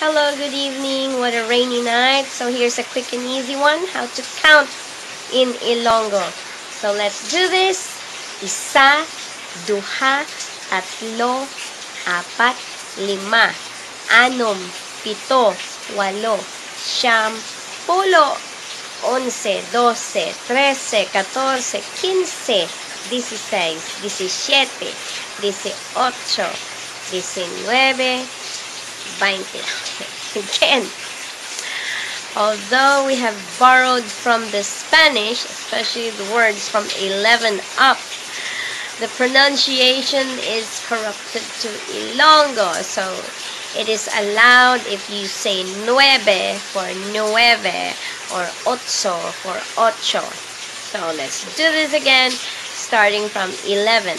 Hello, good evening. What a rainy night. So here's a quick and easy one. How to count in Ilongo. So let's do this. Isa, duha, tatlo, apat, lima, anom, pito, walo, siyam, pulo, once, doce, trece, catorce, quince, dieciséis, diecisiete, dieciocho, diecinueve, 20. Again, although we have borrowed from the Spanish, especially the words from 11 up, the pronunciation is corrupted to Ilongo. So it is allowed if you say nueve for nueve or ocho for ocho. So let's do this again, starting from 11.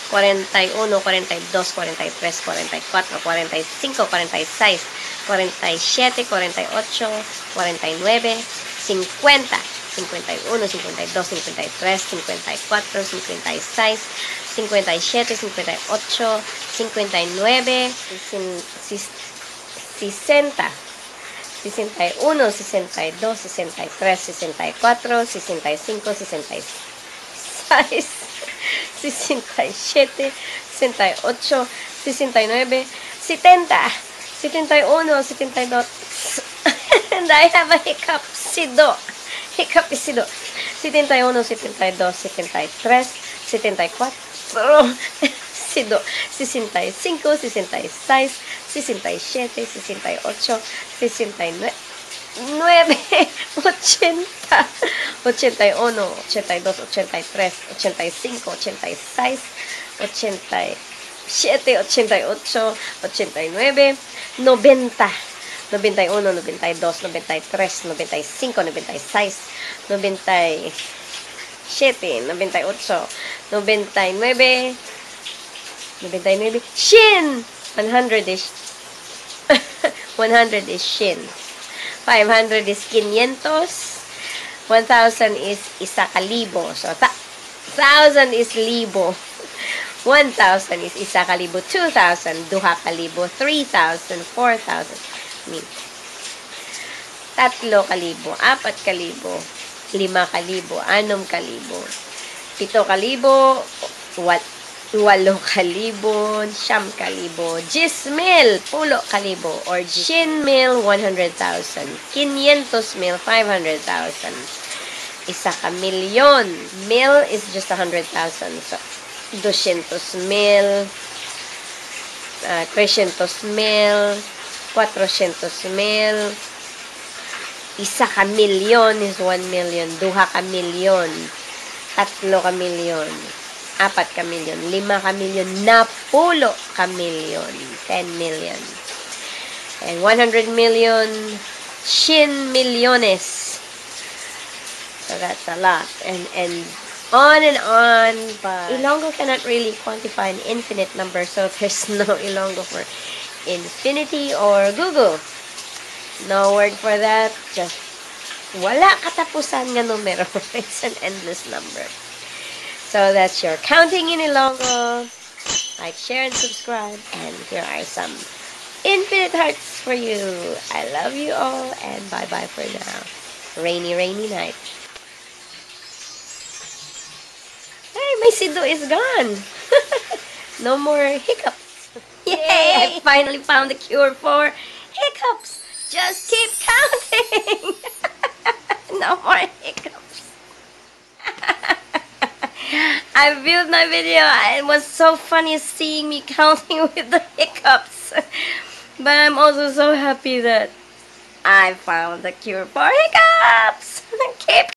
41, 42, 43, 44, 45, 46, 47, 48, 49, 50, 51, 52, 53, 54, 56, 57, 58, 59, 60, 61, 62, 63, 64, 65, 66, 67, 68, 69, 70, 71, 72, and I have a hiccup, sido. Hiccup is sido. 71, 72, 73, 74, sido. 65, 66, 67, 68, 69, 9, 80, 81, 82, 83, 85, 86, 87, 88, 89, 90, 91, 92, 93, 95, 96, 97, 98, 99, 99, shin! 100 is 100 is shin. 500 is 500. 1,000 is isa kalibo. So, 1,000 is libo. 1,000 is isa kalibo. 2,000, duha kalibo. 3,000, 4,000. Mean. Tatlo kalibo. Apat kalibo. Lima kalibo. Anom kalibo. Pito kalibo. What? Walo kalibo, siyam kalibo, jis mil, pulo kalibo, or jin mil, 100,000, quinientos mil, 500,000, isa ka milyon, mil is just 100,000, so, doscientos mil, uh, trescientos mil, cuatrocientos mil, isa ka milyon is 1 million, duha ka milyon, tatlo ka milyon, apat ka milyon, lima ka milyon, napulo ka milyon, 10 million. And 100 million, shin millones. So that's a lot. And, and on and on, but Ilonggo cannot really quantify an infinite number, so there's no Ilonggo for infinity or Google. No word for that, just wala katapusan nga numero. It's an endless number. So that's your counting in Ilonggo. Like, share, and subscribe. And here are some infinite hearts for you. I love you all, and bye-bye for now. Rainy, rainy night. Hey, my Sido is gone. no more hiccups. Yay! I finally found the cure for hiccups. Just keep counting. no more hiccups. I viewed my video. It was so funny seeing me counting with the hiccups. But I'm also so happy that I found the cure for hiccups. Keep